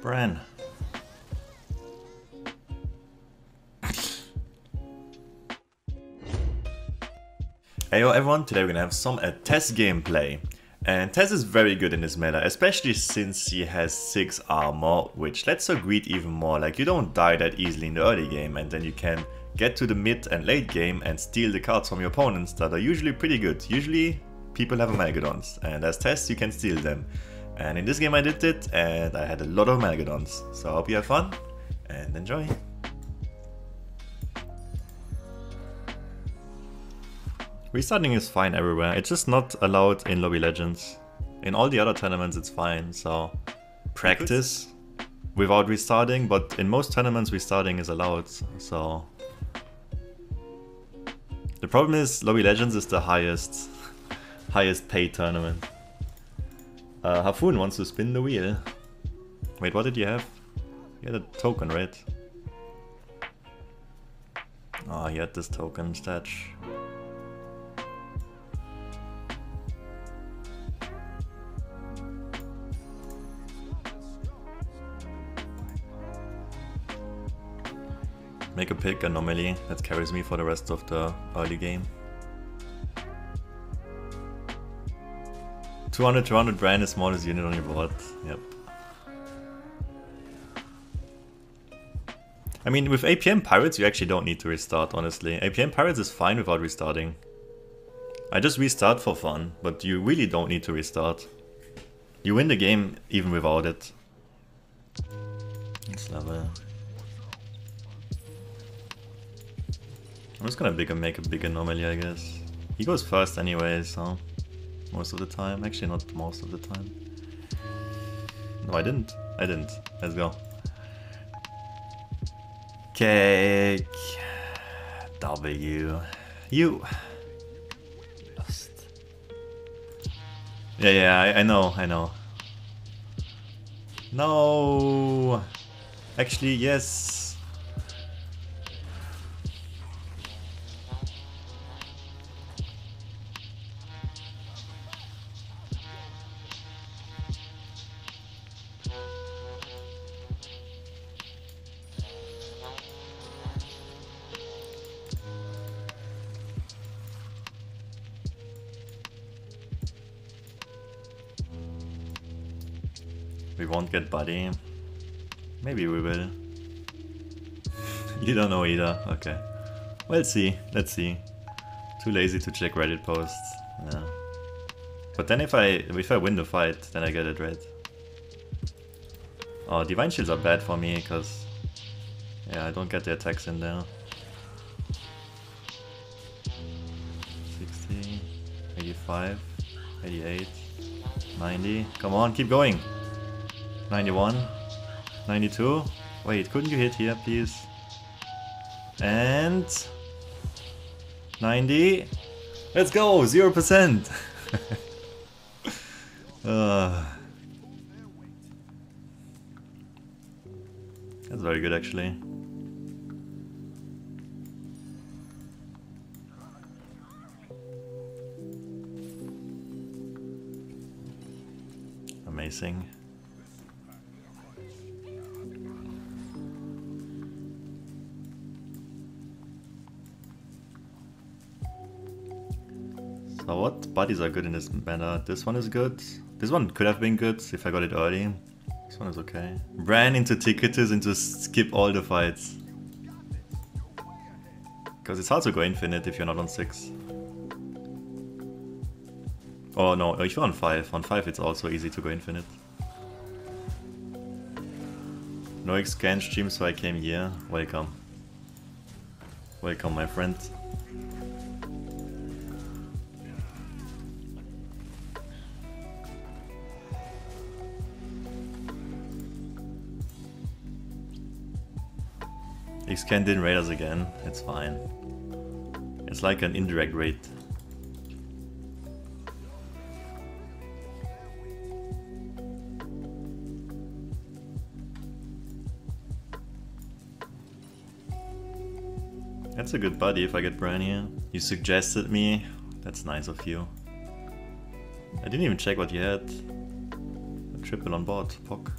Brann. Hey yo everyone, today we're gonna have some uh, Tess gameplay. And Tess is very good in this meta, especially since he has 6 armor, which lets her greed even more. Like you don't die that easily in the early game and then you can get to the mid and late game and steal the cards from your opponents that are usually pretty good. Usually people have Amalgadons and as Tess you can steal them. And in this game I did it and I had a lot of Amalgadons. So I hope you have fun and enjoy. Restarting is fine everywhere, it's just not allowed in Lobby Legends. In all the other tournaments it's fine, so practice without restarting, but in most tournaments restarting is allowed, so... The problem is Lobby Legends is the highest, highest paid tournament. Uh, Hafun wants to spin the wheel. Wait, what did you have? You had a token, right? Oh, he had this token stage. Make a pick anomaly that carries me for the rest of the early game. 200 200 brand is smallest unit on your board. Yep. I mean, with APM Pirates, you actually don't need to restart, honestly. APM Pirates is fine without restarting. I just restart for fun, but you really don't need to restart. You win the game even without it. Let's level. I'm just gonna big make a big anomaly, I guess. He goes first anyway, so most of the time. Actually, not most of the time. No, I didn't. I didn't. Let's go. Cake. W. You. Yeah, yeah, I, I know, I know. No. Actually, yes. Won't get buddy. Maybe we will. you don't know either. Okay. We'll see. Let's see. Too lazy to check Reddit posts. Yeah. But then if I if I win the fight, then I get it right. Oh, Divine Shields are bad for me, because... Yeah, I don't get the attacks in there. 60, 85, 88, 90. Come on, keep going! 91, 92. Wait, couldn't you hit here, please? And 90. Let's go, 0%. uh, that's very good, actually. Amazing. Buddies are good in this banner? This one is good. This one could have been good if I got it early. This one is okay. Ran into Tickatus and just skip all the fights. Because it's hard to go infinite if you're not on 6. Oh no, if you're on 5. On 5 it's also easy to go infinite. No exchange stream so I came here. Welcome. Welcome my friend. Xcan didn't raid us again, it's fine. It's like an indirect raid. That's a good buddy if I get Brann here. You suggested me. That's nice of you. I didn't even check what you had. A triple on board, Pock.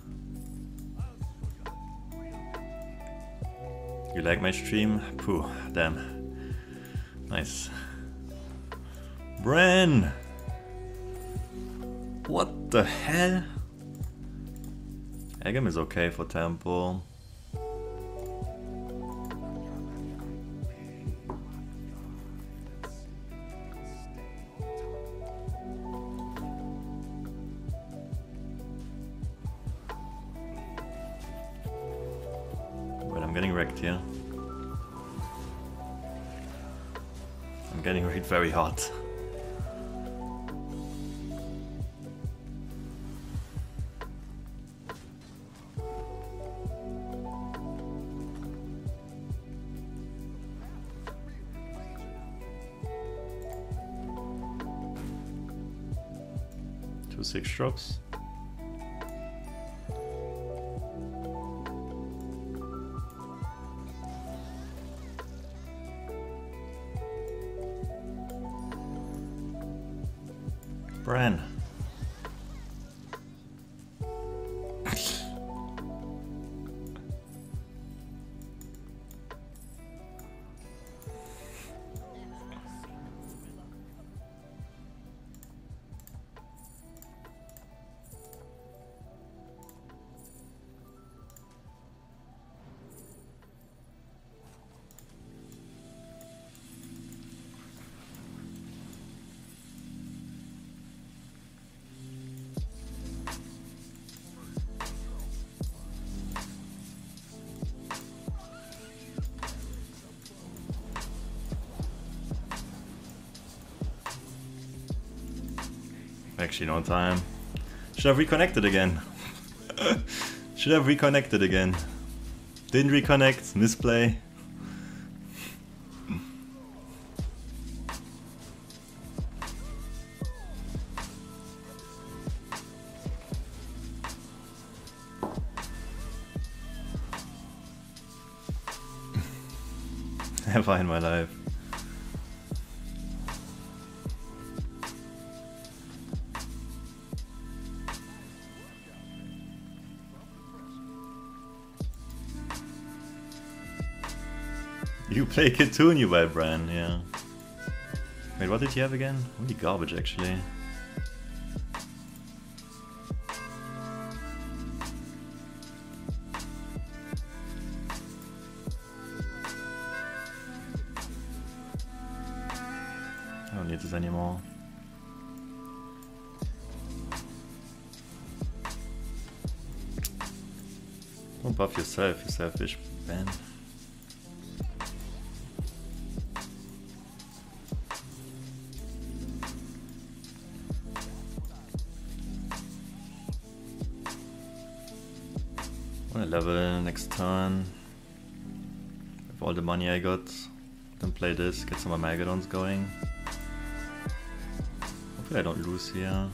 You like my stream? Pooh, damn. Nice. Bren! What the hell? Agam is okay for temple. Getting wrecked here. I'm getting hit very hard. Two six drops. Brann. Actually, no time. Should have reconnected again. Should have reconnected again. Didn't reconnect, misplay. Ever in my life. Play Katoon, you bad Bran, yeah. Wait, what did you have again? Only garbage, actually. I don't need this anymore. Don't buff yourself, you selfish man. Next turn. With all the money I got. Then play this, get some Amalgadons going. Hopefully I don't lose here.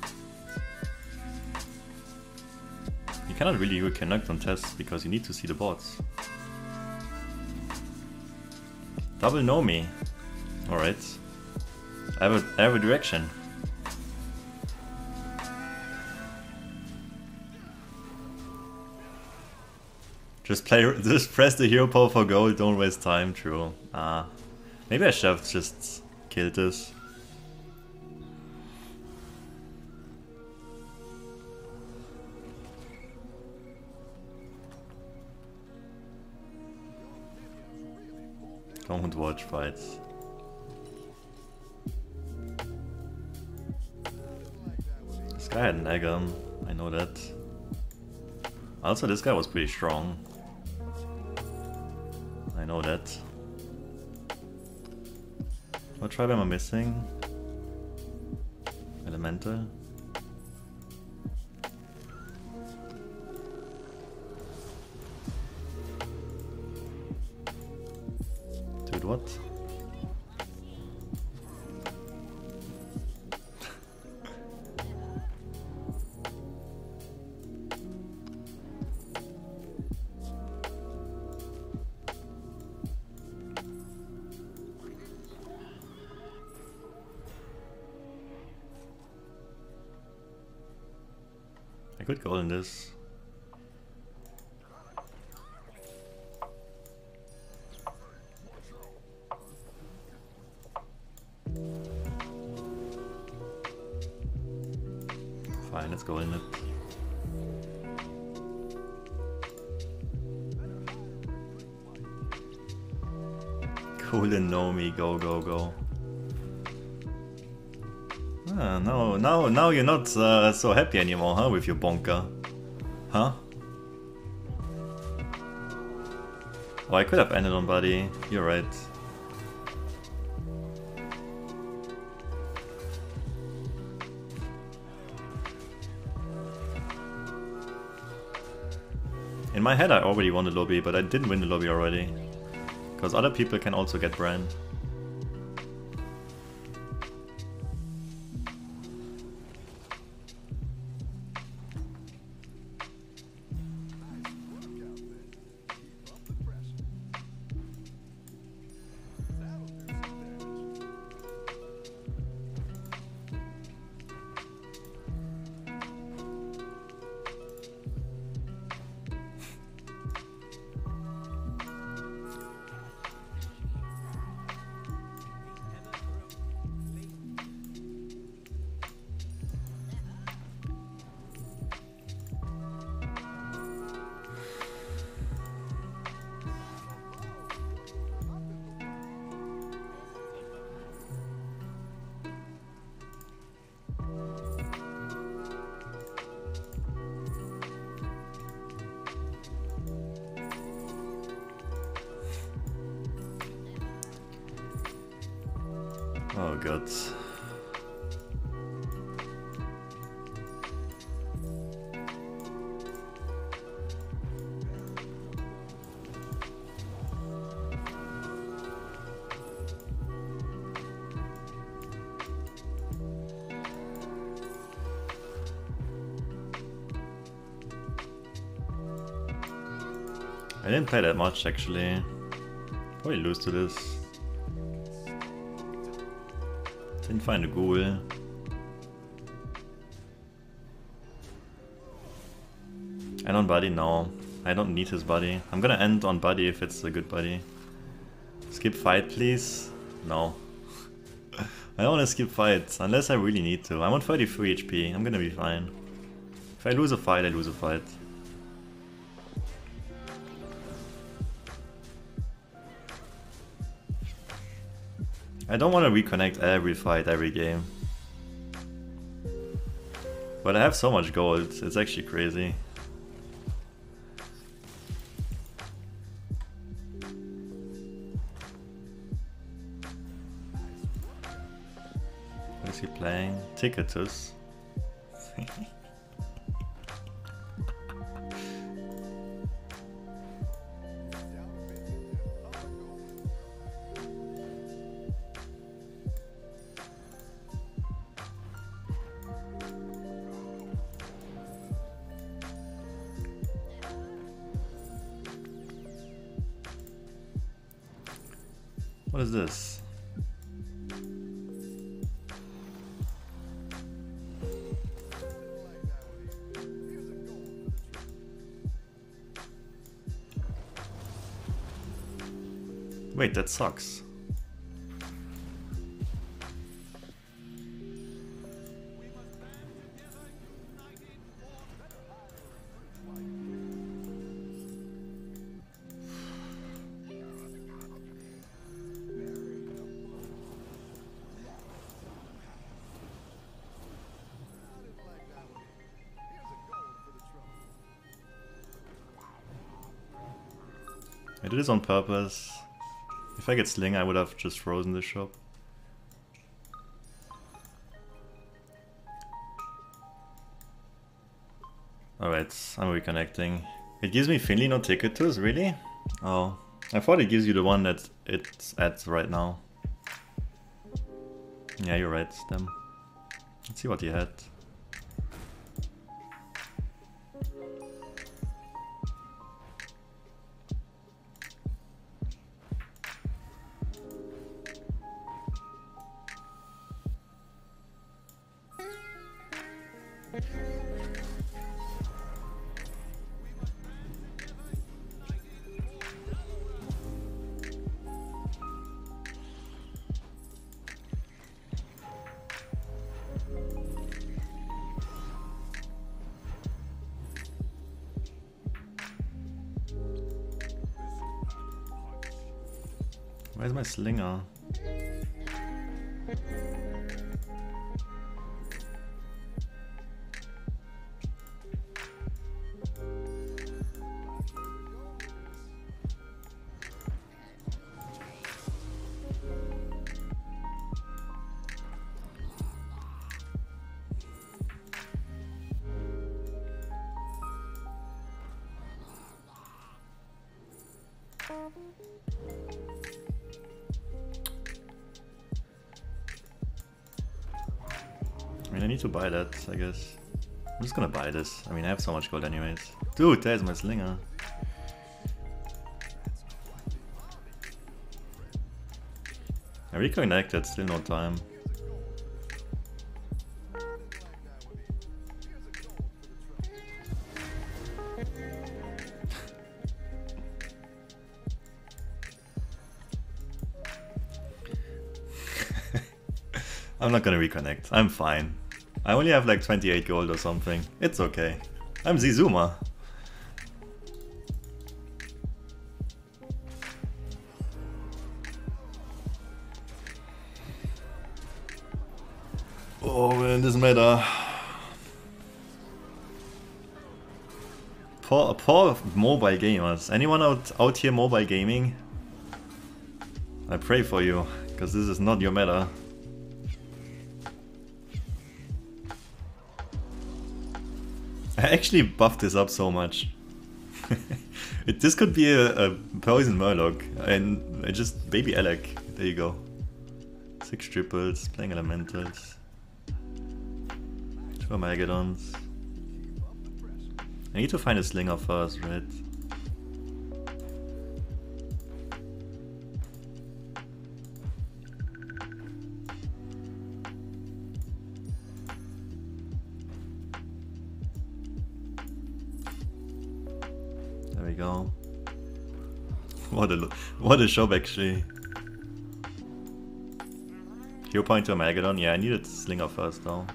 You cannot really reconnect on tests because you need to see the bots. Double know me. Alright. I have a, I have a direction. Just play, just press the hero power for gold, don't waste time, true. Ah. Uh, maybe I should have just killed this. Don't watch fights. This guy had an Agam, I know that. Also, this guy was pretty strong. Know that. What tribe am I missing? Elemental? Dude, what? could go in this. Fine, let's go in it. Cool and Nomi, go go go. Ah, no, now, now you're not uh, so happy anymore, huh, with your bonker? Huh? Oh, I could have ended on Buddy. You're right. In my head I already won the lobby, but I didn't win the lobby already. Because other people can also get Brann. I didn't play that much actually. Probably lose to this. Didn't find a ghoul. And on buddy, now. I don't need his buddy. I'm gonna end on buddy if it's a good buddy. Skip fight, please? No. I don't wanna skip fights, unless I really need to. I'm on 33 HP, I'm gonna be fine. If I lose a fight, I lose a fight. I don't want to reconnect every fight, every game. But I have so much gold, it's actually crazy. What is he playing? Tickatus. is this? Wait, that sucks. This on purpose. If I get Sling, I would have just frozen the shop. Alright, I'm reconnecting. It gives me Finley no Tickatus, really? Oh, I thought it gives you the one that it's at right now. Yeah, you're right, Stem. Let's see what he had. Where's my slinger? I need to buy that, I guess. I'm just gonna buy this. I mean, I have so much gold anyways. Dude, there's my slinger. I reconnected, still no time. I'm not gonna reconnect. I'm fine. I only have like 28 gold or something. It's okay. I'm Zizuma. Oh man, this meta. Poor, poor mobile gamers. Anyone out, out here mobile gaming? I pray for you, because this is not your meta. I actually buffed this up so much. it, this could be a, a poison Murloc, and I just baby Alec. There you go. Six triples, playing elementals. Two Amalgadons. I need to find a slinger first, right? Go. What a what a shop actually. Hero point to a Amalgadon. Yeah, I needed Slinger first though.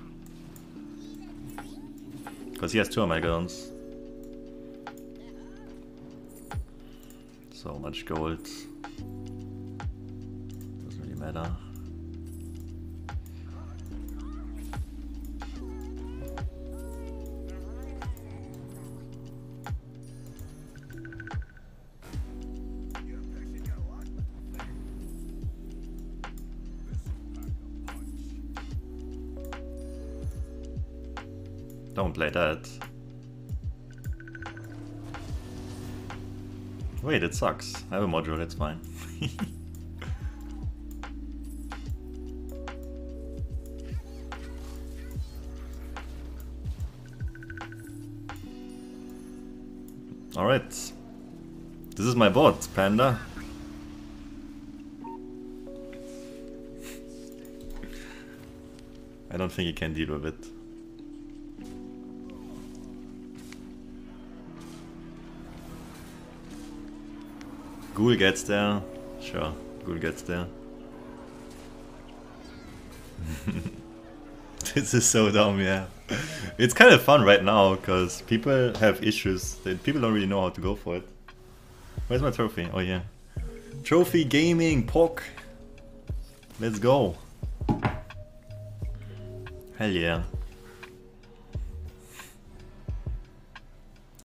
Because he has two Amalgadons. So much gold. Don't play that. Wait, it sucks. I have a module, it's fine. Alright. This is my bot, Panda. I don't think you can deal with it. Ghoul gets there. Sure, Ghoul gets there. this is so dumb, yeah. It's kind of fun right now, because people have issues. That people don't really know how to go for it. Where's my trophy? Oh yeah. Trophy Gaming, POC. Let's go. Hell yeah.